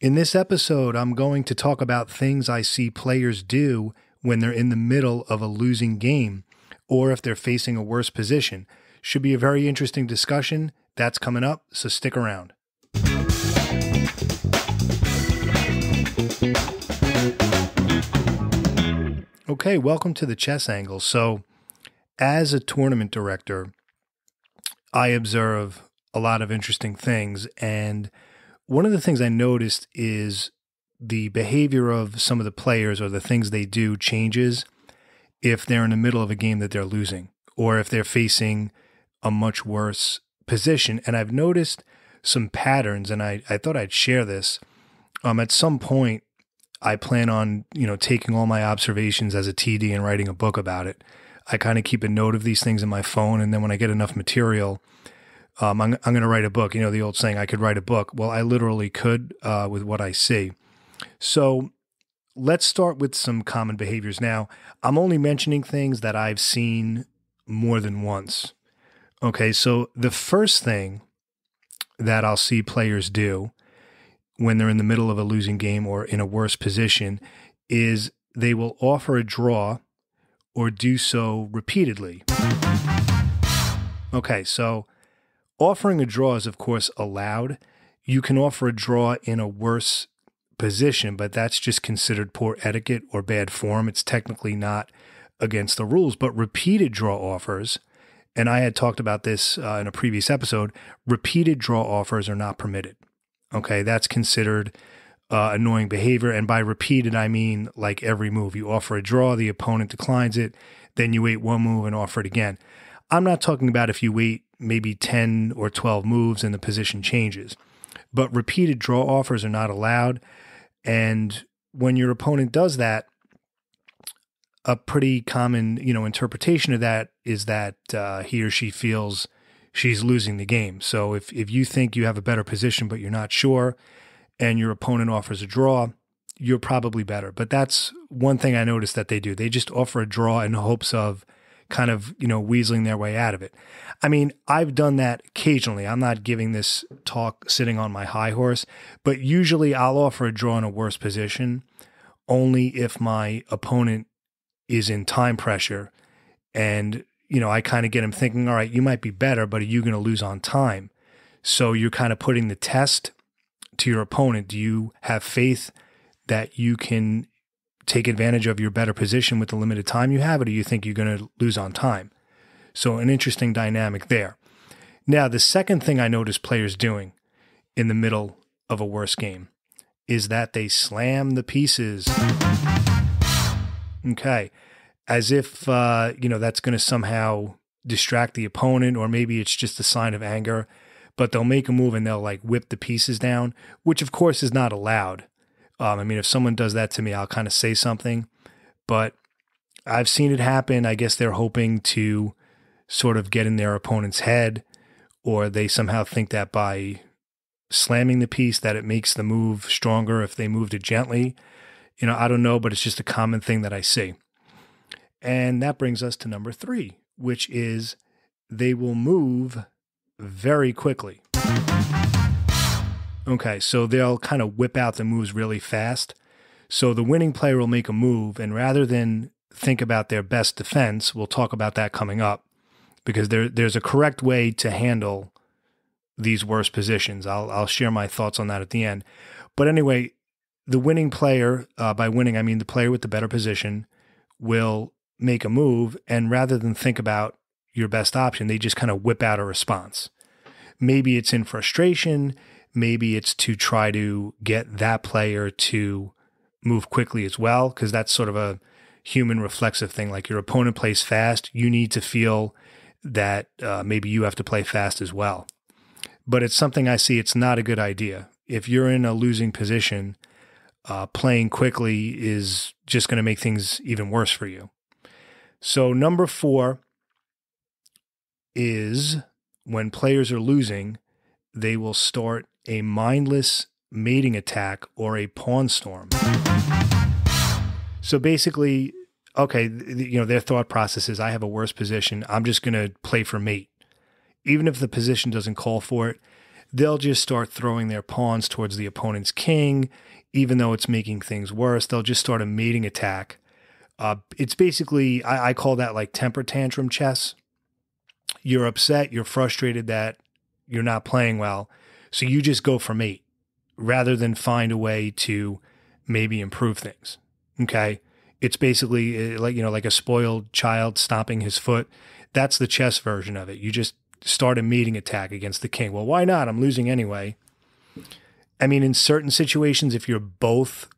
In this episode, I'm going to talk about things I see players do when they're in the middle of a losing game or if they're facing a worse position. Should be a very interesting discussion. That's coming up, so stick around. Okay, welcome to the chess angle. So, as a tournament director, I observe a lot of interesting things. And one of the things I noticed is the behavior of some of the players or the things they do changes if they're in the middle of a game that they're losing or if they're facing a much worse position. And I've noticed some patterns, and I, I thought I'd share this. Um, at some point, I plan on you know taking all my observations as a TD and writing a book about it. I kind of keep a note of these things in my phone, and then when I get enough material, um, I'm, I'm going to write a book. You know, the old saying, I could write a book. Well, I literally could uh, with what I see. So let's start with some common behaviors. Now, I'm only mentioning things that I've seen more than once. Okay, so the first thing that I'll see players do when they're in the middle of a losing game or in a worse position is they will offer a draw or do so repeatedly. Okay, so offering a draw is, of course, allowed. You can offer a draw in a worse position, but that's just considered poor etiquette or bad form. It's technically not against the rules, but repeated draw offers, and I had talked about this uh, in a previous episode, repeated draw offers are not permitted. Okay, that's considered uh, annoying behavior. And by repeated, I mean like every move. You offer a draw, the opponent declines it, then you wait one move and offer it again. I'm not talking about if you wait maybe 10 or 12 moves and the position changes, but repeated draw offers are not allowed. And when your opponent does that, a pretty common, you know, interpretation of that is that uh, he or she feels she's losing the game. So if if you think you have a better position but you're not sure, and your opponent offers a draw, you're probably better. But that's one thing I noticed that they do. They just offer a draw in hopes of kind of, you know, weaseling their way out of it. I mean, I've done that occasionally. I'm not giving this talk sitting on my high horse, but usually I'll offer a draw in a worse position only if my opponent is in time pressure and you know, I kind of get him thinking, all right, you might be better, but are you going to lose on time? So you're kind of putting the test to your opponent? Do you have faith that you can take advantage of your better position with the limited time you have, or do you think you're going to lose on time? So, an interesting dynamic there. Now, the second thing I notice players doing in the middle of a worse game is that they slam the pieces. Okay. As if, uh, you know, that's going to somehow distract the opponent, or maybe it's just a sign of anger but they'll make a move and they'll like whip the pieces down, which of course is not allowed. Um, I mean, if someone does that to me, I'll kind of say something, but I've seen it happen. I guess they're hoping to sort of get in their opponent's head, or they somehow think that by slamming the piece that it makes the move stronger if they moved it gently. You know, I don't know, but it's just a common thing that I see. And that brings us to number three, which is they will move very quickly. Okay, so they'll kind of whip out the moves really fast. So the winning player will make a move, and rather than think about their best defense, we'll talk about that coming up because there, there's a correct way to handle these worst positions. I'll, I'll share my thoughts on that at the end. But anyway, the winning player, uh, by winning, I mean the player with the better position, will make a move, and rather than think about your best option. They just kind of whip out a response. Maybe it's in frustration. Maybe it's to try to get that player to move quickly as well, because that's sort of a human reflexive thing. Like your opponent plays fast, you need to feel that uh, maybe you have to play fast as well. But it's something I see it's not a good idea. If you're in a losing position, uh, playing quickly is just going to make things even worse for you. So, number four, is when players are losing, they will start a mindless mating attack or a pawn storm. So basically, okay, you know, their thought process is I have a worse position. I'm just going to play for mate. Even if the position doesn't call for it, they'll just start throwing their pawns towards the opponent's king, even though it's making things worse. They'll just start a mating attack. Uh, it's basically, I, I call that like temper tantrum chess. You're upset, you're frustrated that you're not playing well. So you just go for mate rather than find a way to maybe improve things. Okay. It's basically uh, like, you know, like a spoiled child stomping his foot. That's the chess version of it. You just start a mating attack against the king. Well, why not? I'm losing anyway. I mean, in certain situations, if you're both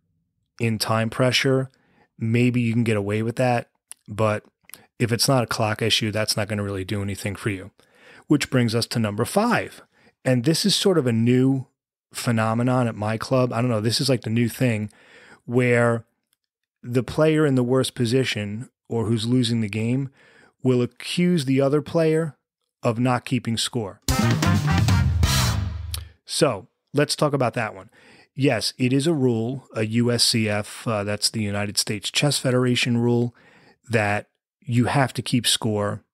in time pressure, maybe you can get away with that. But if it's not a clock issue, that's not going to really do anything for you. Which brings us to number five. And this is sort of a new phenomenon at my club. I don't know. This is like the new thing where the player in the worst position or who's losing the game will accuse the other player of not keeping score. So let's talk about that one. Yes, it is a rule, a USCF, uh, that's the United States Chess Federation rule, that you have to keep score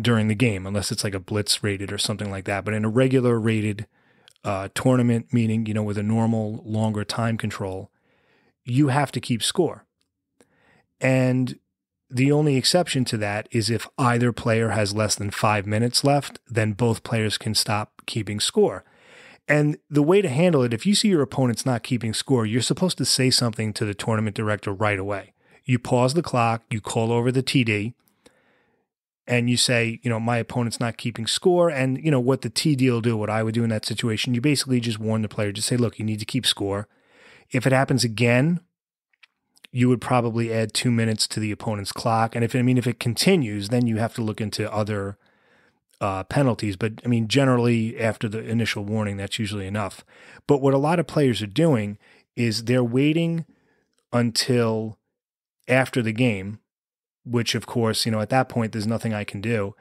during the game, unless it's like a blitz rated or something like that. But in a regular rated uh, tournament, meaning, you know, with a normal longer time control, you have to keep score. And the only exception to that is if either player has less than five minutes left, then both players can stop keeping score. And the way to handle it, if you see your opponent's not keeping score, you're supposed to say something to the tournament director right away. You pause the clock, you call over the TD, and you say, you know, my opponent's not keeping score. And, you know, what the TD will do, what I would do in that situation, you basically just warn the player, just say, look, you need to keep score. If it happens again, you would probably add two minutes to the opponent's clock. And if I mean if it continues, then you have to look into other uh, penalties. But I mean, generally after the initial warning, that's usually enough. But what a lot of players are doing is they're waiting until after the game, which of course, you know, at that point there's nothing I can do,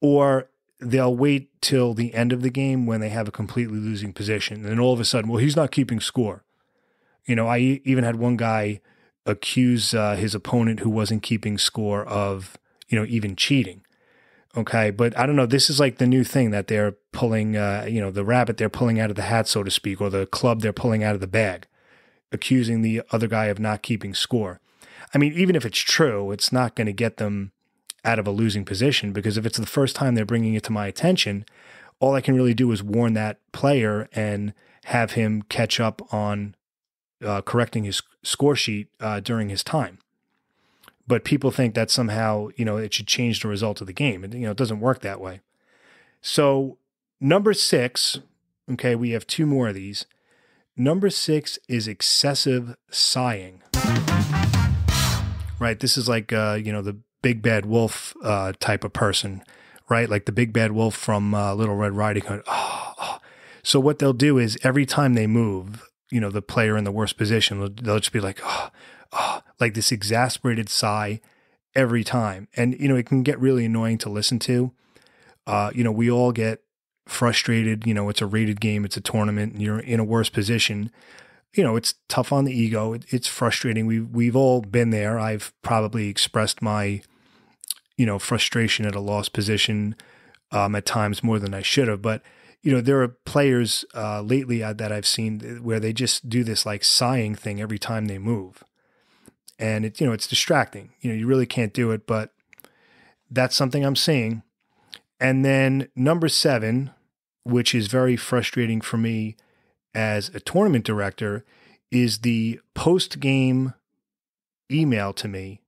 or they'll wait till the end of the game when they have a completely losing position. And then all of a sudden, well, he's not keeping score. You know, I even had one guy accuse uh, his opponent who wasn't keeping score of, you know, even cheating. Okay. But I don't know. This is like the new thing that they're pulling, uh, you know, the rabbit they're pulling out of the hat, so to speak, or the club they're pulling out of the bag, accusing the other guy of not keeping score. I mean, even if it's true, it's not going to get them out of a losing position because if it's the first time they're bringing it to my attention, all I can really do is warn that player and have him catch up on uh, correcting his score sheet uh, during his time. But people think that somehow, you know, it should change the result of the game. And, you know, it doesn't work that way. So, number six, okay, we have two more of these. Number six is excessive sighing. Right. This is like, uh, you know, the big bad wolf uh, type of person, right? Like the big bad wolf from uh, Little Red Riding Hood. Oh, oh. So, what they'll do is every time they move, you know, the player in the worst position, they'll just be like, oh, oh, like this exasperated sigh every time. And, you know, it can get really annoying to listen to. Uh, you know, we all get frustrated. You know, it's a rated game, it's a tournament, and you're in a worse position. You know, it's tough on the ego. It, it's frustrating. We we've all been there. I've probably expressed my, you know, frustration at a lost position um, at times more than I should have. But you know, there are players uh, lately uh, that I've seen where they just do this like sighing thing every time they move, and it you know it's distracting. You know, you really can't do it, but that's something I'm seeing. And then number seven, which is very frustrating for me as a tournament director, is the post game email to me,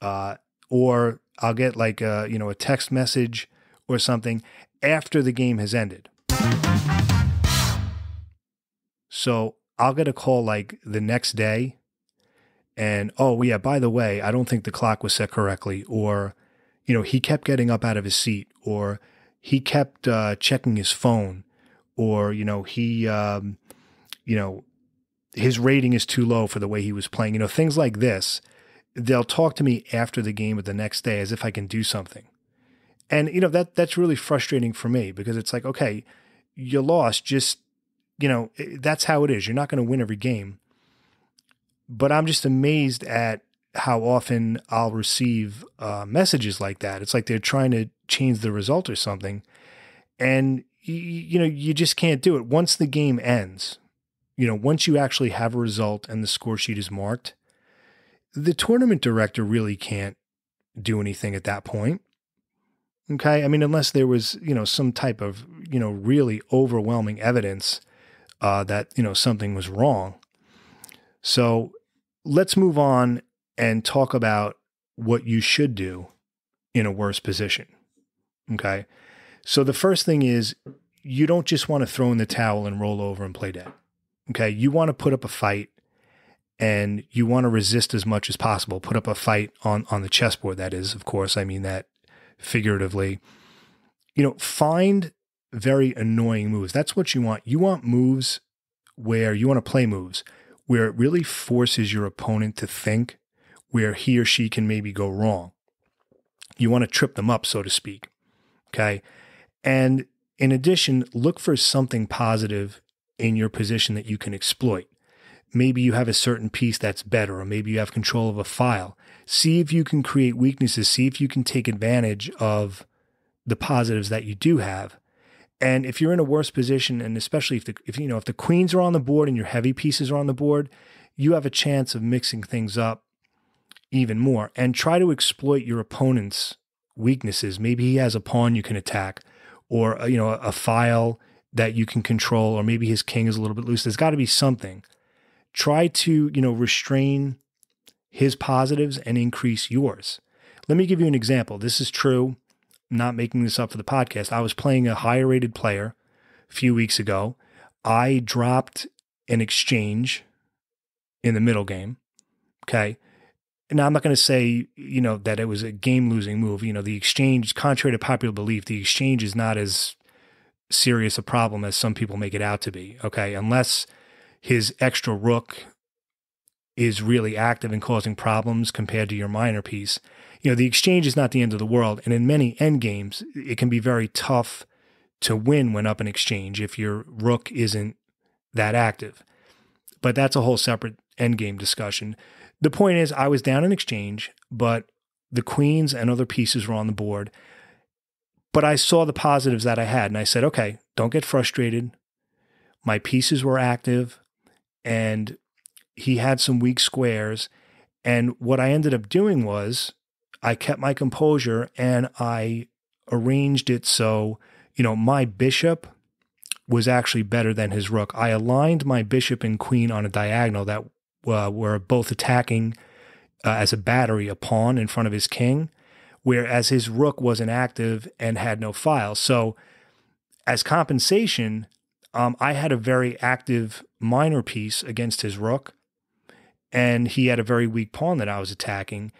uh, or I'll get like a you know a text message or something after the game has ended. So I'll get a call like the next day and, oh, yeah, by the way, I don't think the clock was set correctly. Or, you know, he kept getting up out of his seat or he kept uh, checking his phone or, you know, he, um, you know, his rating is too low for the way he was playing. You know, things like this. They'll talk to me after the game or the next day as if I can do something. And you know that that's really frustrating for me because it's like, okay, you lost. Just you know that's how it is. You're not going to win every game. But I'm just amazed at how often I'll receive uh, messages like that. It's like they're trying to change the result or something. And you, you know, you just can't do it. Once the game ends, you know, once you actually have a result and the score sheet is marked, the tournament director really can't do anything at that point. Okay. I mean, unless there was, you know, some type of, you know, really overwhelming evidence uh, that, you know, something was wrong. So let's move on and talk about what you should do in a worse position. Okay. So the first thing is you don't just want to throw in the towel and roll over and play dead. Okay. You want to put up a fight and you want to resist as much as possible. Put up a fight on, on the chessboard, that is, of course. I mean that figuratively. You know, find very annoying moves. That's what you want. You want moves where you want to play moves where it really forces your opponent to think, where he or she can maybe go wrong. You want to trip them up, so to speak. Okay. And in addition, look for something positive in your position that you can exploit. Maybe you have a certain piece that's better, or maybe you have control of a file. See if you can create weaknesses. See if you can take advantage of the positives that you do have. And if you're in a worse position, and especially if the if you know if the queens are on the board and your heavy pieces are on the board, you have a chance of mixing things up even more. And try to exploit your opponent's weaknesses. Maybe he has a pawn you can attack, or uh, you know a file that you can control, or maybe his king is a little bit loose. There's got to be something. Try to you know restrain his positives and increase yours. Let me give you an example. This is true. I'm not making this up for the podcast. I was playing a higher rated player a few weeks ago. I dropped an exchange in the middle game. Okay. Now, I'm not going to say, you know, that it was a game losing move. You know, the exchange, contrary to popular belief, the exchange is not as serious a problem as some people make it out to be. Okay. Unless his extra rook is really active and causing problems compared to your minor piece. You know, the exchange is not the end of the world. And in many end games, it can be very tough to win when up an exchange if your rook isn't that active. But that's a whole separate end game discussion. The point is, I was down in exchange, but the queens and other pieces were on the board. But I saw the positives that I had, and I said, okay, don't get frustrated. My pieces were active, and he had some weak squares. And what I ended up doing was I kept my composure and I arranged it so, you know, my bishop was actually better than his rook. I aligned my bishop and queen on a diagonal that uh, were both attacking uh, as a battery a pawn in front of his king, whereas his rook wasn't active and had no files. So, as compensation, um, I had a very active minor piece against his rook, and he had a very weak pawn that I was attacking,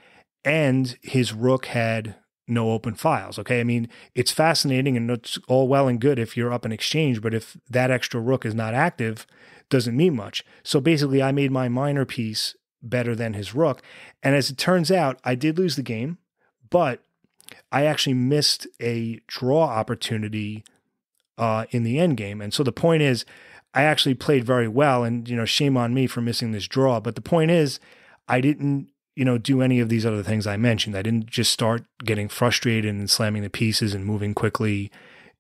and his rook had no open files. Okay. I mean, it's fascinating and it's all well and good if you're up in exchange, but if that extra rook is not active, doesn't mean much. So basically, I made my minor piece better than his rook. And as it turns out, I did lose the game, but I actually missed a draw opportunity uh, in the end game. And so the point is, I actually played very well, and you know, shame on me for missing this draw. But the point is, I didn't, you know, do any of these other things I mentioned. I didn't just start getting frustrated and slamming the pieces and moving quickly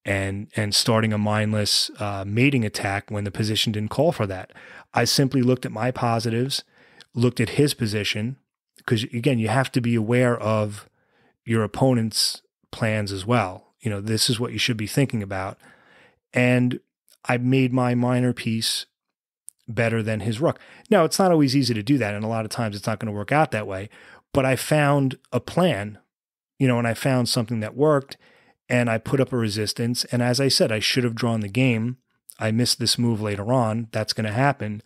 and and starting a mindless uh, mating attack when the position didn't call for that. I simply looked at my positives, looked at his position, because again, you have to be aware of your opponent's plans as well. You know, this is what you should be thinking about. And I made my minor piece better than his rook. Now, it's not always easy to do that, and a lot of times it's not going to work out that way. But I found a plan, you know, and I found something that worked and I put up a resistance. And as I said, I should have drawn the game. I missed this move later on. That's going to happen.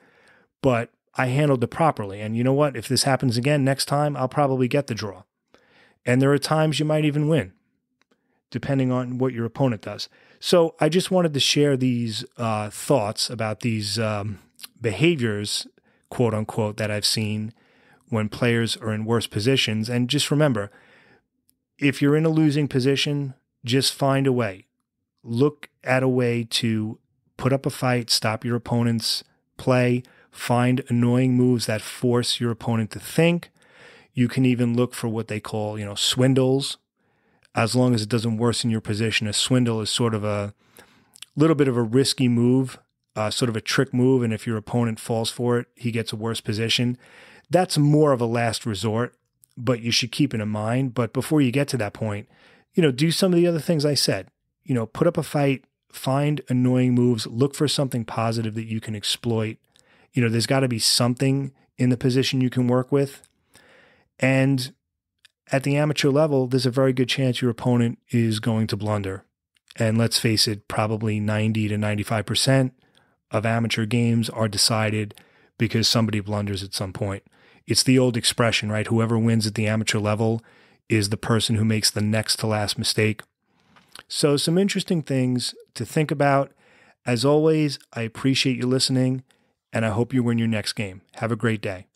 But I handled it properly. And you know what? If this happens again next time, I'll probably get the draw. And there are times you might even win, depending on what your opponent does. So I just wanted to share these uh, thoughts about these um, behaviors, quote unquote, that I've seen when players are in worse positions. And just remember, if you're in a losing position, just find a way. Look at a way to put up a fight, stop your opponent's play, find annoying moves that force your opponent to think. You can even look for what they call, you know, swindles, as long as it doesn't worsen your position. A swindle is sort of a little bit of a risky move, uh, sort of a trick move. And if your opponent falls for it, he gets a worse position. That's more of a last resort, but you should keep it in mind. But before you get to that point, you know, do some of the other things I said. You know, put up a fight, find annoying moves, look for something positive that you can exploit. You know, there's got to be something in the position you can work with. And at the amateur level, there's a very good chance your opponent is going to blunder. And let's face it, probably 90 to 95% of amateur games are decided because somebody blunders at some point. It's the old expression, right? Whoever wins at the amateur level is the person who makes the next to last mistake. So, some interesting things to think about. As always, I appreciate you listening, and I hope you win your next game. Have a great day.